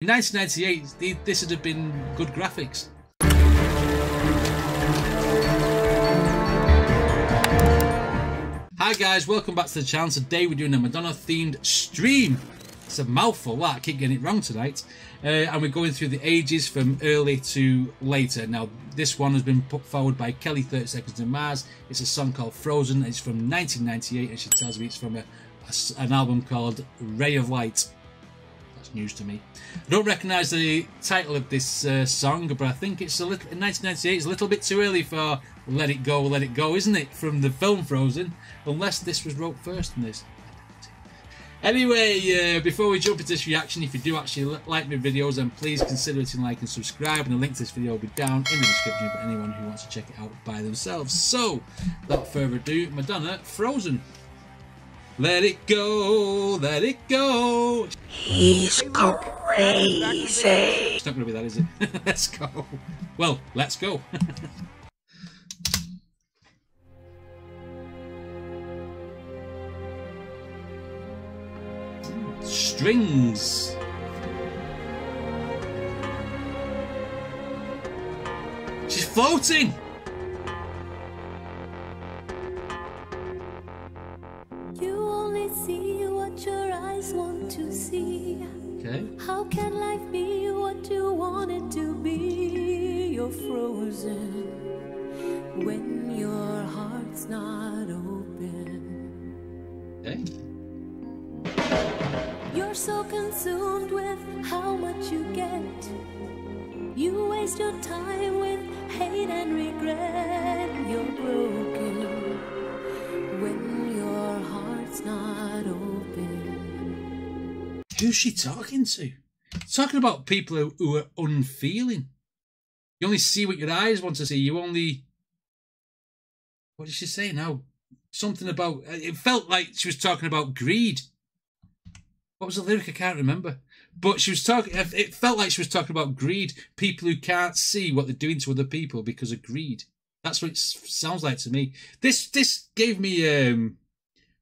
In 1998, this would have been good graphics. Hi guys, welcome back to the channel. Today we're doing a Madonna themed stream. It's a mouthful, that. I keep getting it wrong tonight. Uh, and we're going through the ages from early to later. Now, this one has been put forward by Kelly 30 Seconds to Mars. It's a song called Frozen. It's from 1998 and she tells me it's from a, a, an album called Ray of Light. That's news to me. I don't recognise the title of this uh, song, but I think it's a little, in 1998 it's a little bit too early for Let It Go, Let It Go, isn't it? From the film Frozen. Unless this was wrote first in this. Anyway, uh, before we jump into this reaction, if you do actually like my videos, then please consider hitting like and subscribe. And the link to this video will be down in the description for anyone who wants to check it out by themselves. So, without further ado, Madonna, Frozen. Let it go, let it go. He's crazy. It's not going to be that, is it? let's go. Well, let's go. strings. She's floating! Can life be what you want it to be? You're frozen when your heart's not open. Okay. You're so consumed with how much you get. You waste your time with hate and regret. You're broken when your heart's not open. Who's she talking to? Talking about people who, who are unfeeling. You only see what your eyes want to see. You only. What did she say now? Something about. It felt like she was talking about greed. What was the lyric? I can't remember. But she was talking. It felt like she was talking about greed. People who can't see what they're doing to other people because of greed. That's what it sounds like to me. This this gave me um,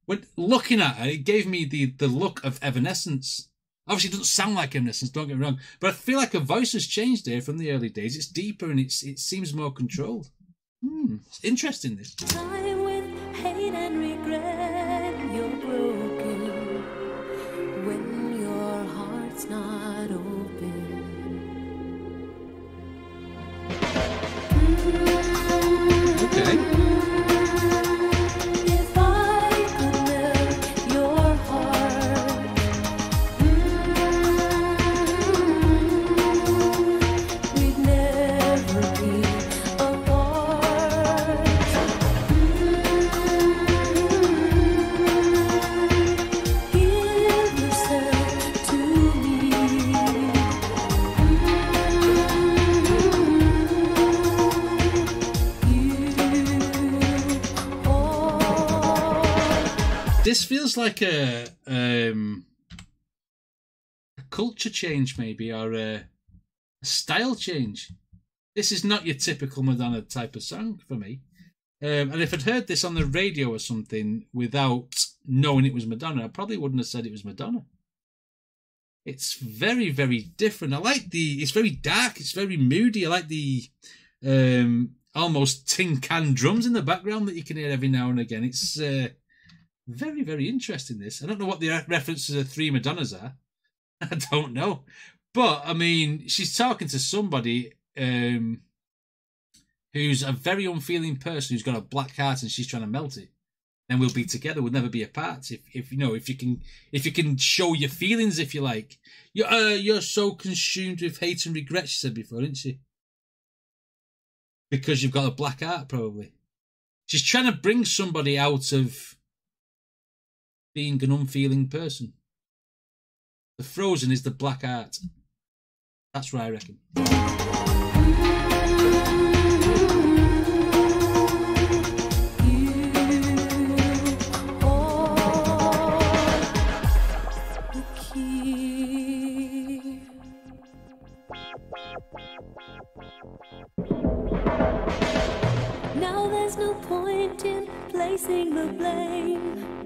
when looking at her, it gave me the the look of Evanescence. Obviously, it doesn't sound like Evanescence. Don't get me wrong, but I feel like her voice has changed here from the early days. It's deeper and it's it seems more controlled. Hmm, it's interesting. This. Time This feels like a um a culture change, maybe, or a, style change. This is not your typical Madonna type of song for me. Um, and if I'd heard this on the radio or something without knowing it was Madonna, I probably wouldn't have said it was Madonna. It's very, very different. I like the. It's very dark. It's very moody. I like the um, almost tin can drums in the background that you can hear every now and again. It's uh, very, very interesting. This. I don't know what the references of three Madonnas are. I don't know, but I mean, she's talking to somebody um, who's a very unfeeling person who's got a black heart and she's trying to melt it. Then we'll be together. We'll never be apart. If, if you know, if you can, if you can show your feelings, if you like, you're uh, you're so consumed with hate and regret. She said before, didn't she? Because you've got a black heart, probably. She's trying to bring somebody out of being an unfeeling person. The frozen is the black art. That's what I reckon. Now there's no point in placing the blame.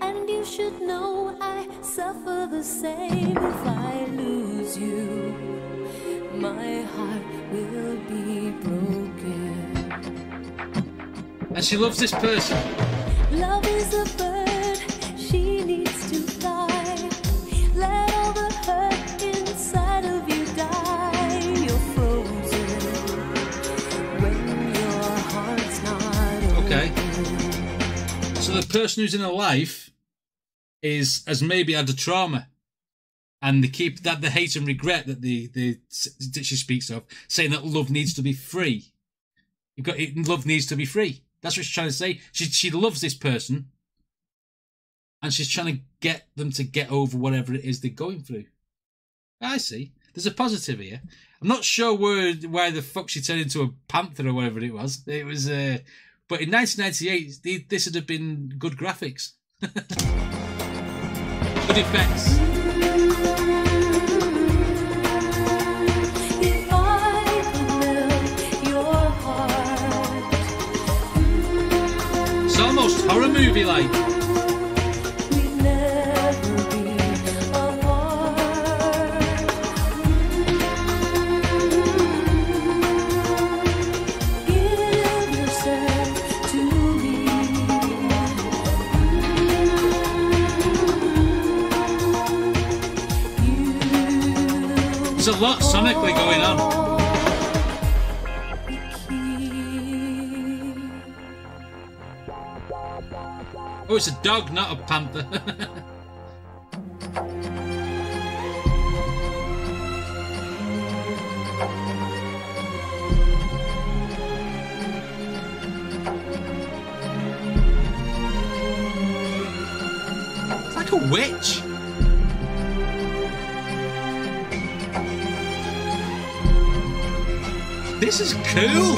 And you should know I suffer the same if I lose you, my heart will be broken. And she loves this person. Love is a bird, person who's in her life is has maybe had a trauma, and they keep that the hate and regret that the the that she speaks of, saying that love needs to be free. You've got it, love needs to be free. That's what she's trying to say. She she loves this person, and she's trying to get them to get over whatever it is they're going through. I see. There's a positive here. I'm not sure where why the fuck she turned into a panther or whatever it was. It was, uh, but in 1998, the- this would have been good graphics, good effects. If I could melt your heart, It's almost horror movie like. A lot sonically going on. Oh, it's a dog, not a panther. it's like a witch. This is cool.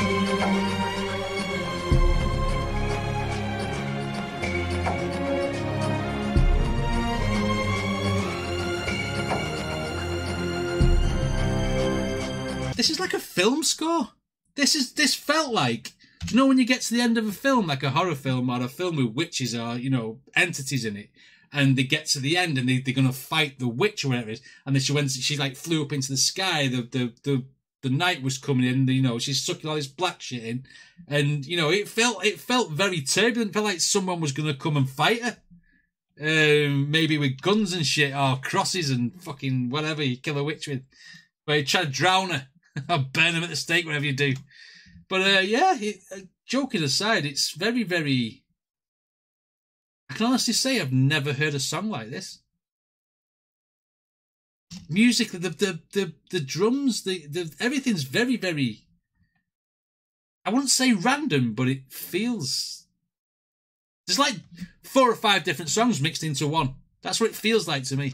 This is like a film score. This is this felt like you know when you get to the end of a film, like a horror film or a film with witches or you know entities in it, and they get to the end and they, they're gonna fight the witch or whatever it is, and then she went she like flew up into the sky. The the the the night was coming in. You know she's sucking all this black shit in, and you know it felt it felt very turbulent. It felt like someone was gonna come and fight her. Um, maybe with guns and shit or crosses and fucking whatever you kill a witch with. Where you try to drown her or burn them at the stake, whatever you do. But uh, yeah, it, uh, joking aside, it's very, very. I can honestly say I've never heard a song like this. Musically, the the the, the drums, the, the everything's very, very. I wouldn't say random, but it feels. There's like four or five different songs mixed into one. That's what it feels like to me.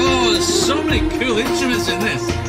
Oh, there's so many cool instruments in this.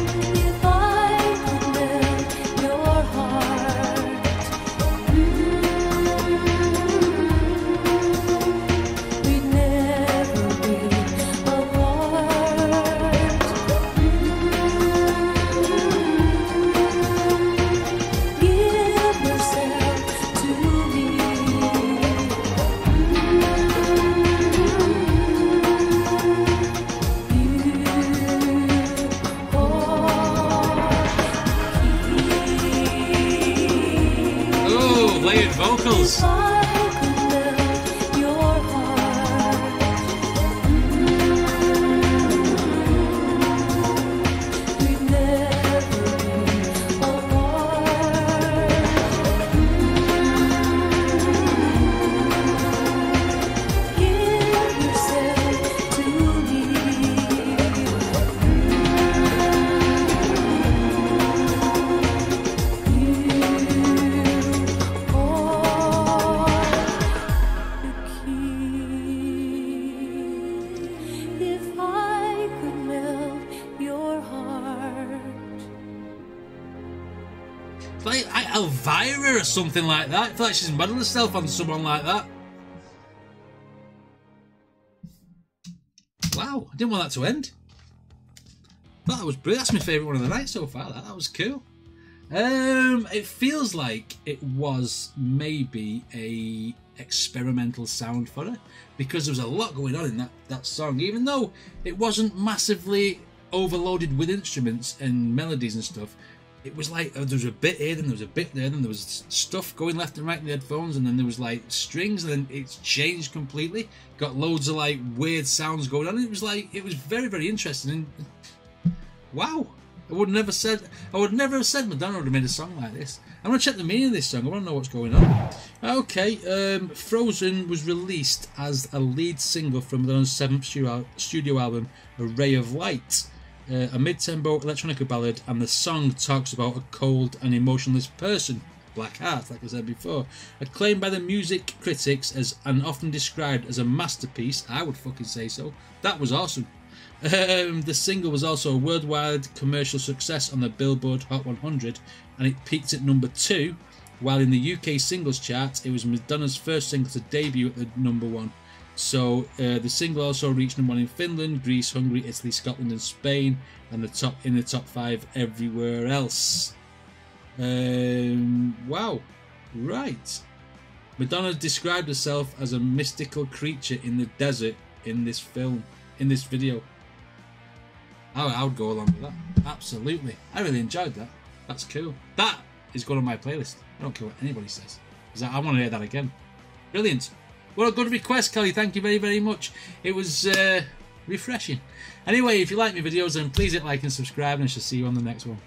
Or something like that. I feel like she's modeled herself on someone like that. Wow, I didn't want that to end. That was brilliant. That's my favourite one of the night so far. That, that was cool. Um, it feels like it was maybe a experimental sound for her because there was a lot going on in that, that song, even though it wasn't massively overloaded with instruments and melodies and stuff. It was like uh, there was a bit here, then there was a bit there, then there was stuff going left and right in the headphones, and then there was like strings, and then it's changed completely. Got loads of like weird sounds going on. It was like it was very very interesting. And wow, I would never said I would never have said Madonna would have made a song like this. I'm gonna check the meaning of this song. I want to know what's going on. Okay, um, Frozen was released as a lead single from Madonna's seventh studio studio album, A Ray of Light, uh, a mid-tempo electronica ballad, and the song talks about a cold and emotionless person. Black Heart, like I said before, acclaimed by the music critics as and often described as a masterpiece. I would fucking say so. That was awesome. Um, the single was also a worldwide commercial success on the Billboard Hot 100 and it peaked at number two, while in the UK singles chart it was Madonna's first single to debut at the number one. So uh, the single also reached number one in Finland, Greece, Hungary, Italy, Scotland, and Spain, and the top in the top five everywhere else. Um, wow, right. Madonna described herself as a mystical creature in the desert in this film, in this video. I, I would go along with that. Absolutely. I really enjoyed that. That's cool. That is going on my playlist. I don't care what anybody says. I want to hear that again. Brilliant. What a good request, Kelly. Thank you very, very much. It was uh, refreshing. Anyway, if you like my videos, then please hit like and subscribe, and I shall see you on the next one.